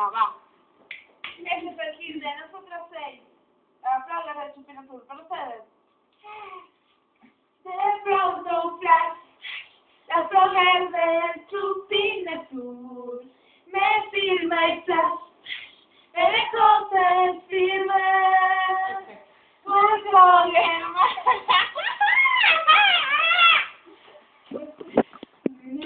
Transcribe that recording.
Va, va. para perfil de nosotros seis. A de Chupina tudo para vocês. De pronto para a las flores del Chupina tudo. me firma está, é me e firma. Por.